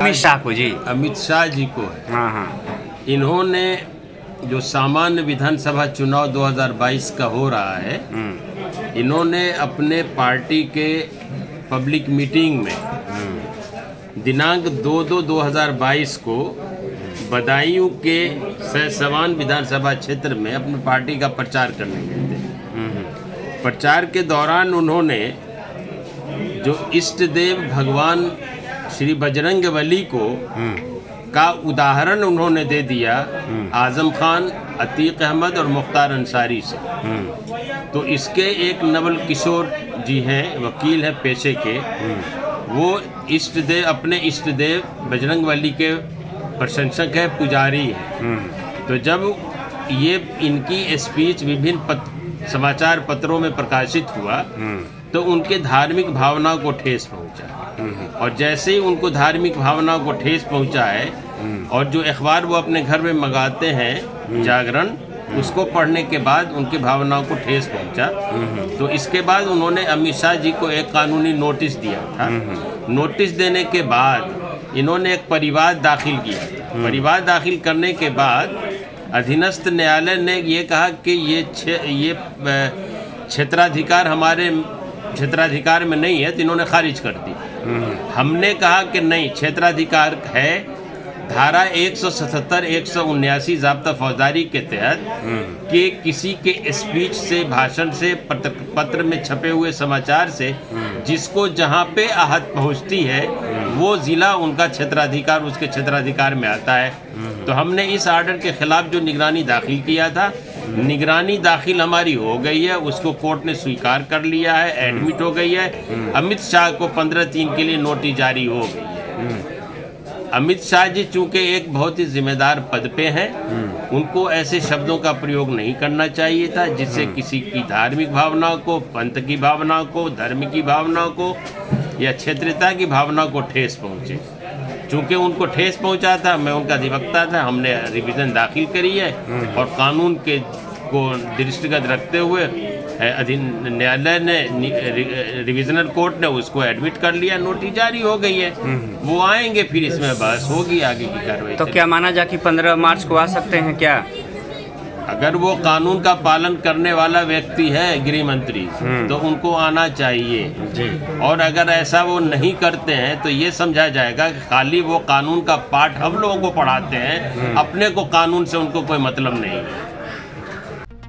अमित शाह को जी। अमित शाह जी को है। हाँ हाँ। इन्होंने जो सामान्य विधानसभा चुनाव 2022 का हो रहा है हम्म, इन्होंने अपने पार्टी के पब्लिक मीटिंग में दिनांक 2 दो 2022 को बदायूं के सवान विधानसभा क्षेत्र में अपनी पार्टी का प्रचार करने गए थे। प्रचार के दौरान उन्होंने जो इष्ट देव भगवान श्री बजरंग बली को का उदाहरण उन्होंने दे दिया आज़म खान, अतीक अहमद और मुख्तार अंसारी से। तो इसके एक नवल किशोर जी हैं, वकील हैं पेशे के। वो इष्ट देव अपने इष्ट देव बजरंग बली के प्रशंसक है पुजारी है। हम्म, तो जब ये इनकी स्पीच विभिन्न पत, समाचार पत्रों में प्रकाशित हुआ हम्म, तो उनके धार्मिक भावनाओं को ठेस पहुँचा। और जैसे ही उनको धार्मिक भावनाओं को ठेस पहुँचा है और जो अखबार वो अपने घर में मंगाते हैं जागरण उसको पढ़ने के बाद उनकी भावनाओं को ठेस पहुँचा। तो इसके बाद उन्होंने अमित शाह जी को एक कानूनी नोटिस दिया था। नोटिस देने के बाद इन्होंने एक परिवार दाखिल किया। परिवार दाखिल करने के बाद अधीनस्थ न्यायालय ने ये कहा कि ये छे, ये क्षेत्राधिकार हमारे क्षेत्राधिकार में नहीं है तो इन्होंने खारिज कर दी। हमने कहा कि नहीं क्षेत्राधिकार है धारा 177 एक सौ उन्यासी जबता फौजदारी के तहत के किसी के स्पीच से भाषण से पत्र, पत्र में छपे हुए समाचार से जिसको जहाँ पे आहत पहुँचती है वो जिला उनका क्षेत्राधिकार उसके क्षेत्राधिकार में आता है। तो हमने इस आर्डर के खिलाफ जो निगरानी दाखिल किया था निगरानी दाखिल हमारी हो गई है उसको कोर्ट ने स्वीकार कर लिया है एडमिट हो गई है। अमित शाह को पंद्रह तीन के लिए नोटिस जारी हो गई है। अमित शाह जी चूँकि एक बहुत ही जिम्मेदार पद पे हैं उनको ऐसे शब्दों का प्रयोग नहीं करना चाहिए था जिससे किसी की धार्मिक भावना को पंथ की भावना को धर्म की भावना को या क्षेत्रीयता की भावना को ठेस पहुँचे। चूँकि उनको ठेस पहुँचा था मैं उनका अधिवक्ता था हमने रिवीजन दाखिल करी है और कानून के को दृष्टिगत रखते हुए अधीन न्यायालय ने रिविजनल कोर्ट ने उसको एडमिट कर लिया नोटिस जारी हो गई है। वो आएँगे फिर इसमें बहस होगी आगे की कार्रवाई तो क्या माना जा कि पंद्रह मार्च को आ सकते हैं क्या? अगर वो कानून का पालन करने वाला व्यक्ति है गृह मंत्री तो उनको आना चाहिए। जी। और अगर ऐसा वो नहीं करते हैं तो ये समझा जाएगा कि खाली वो कानून का पाठ हम लोगों को पढ़ाते हैं अपने को कानून से उनको कोई मतलब नहीं है।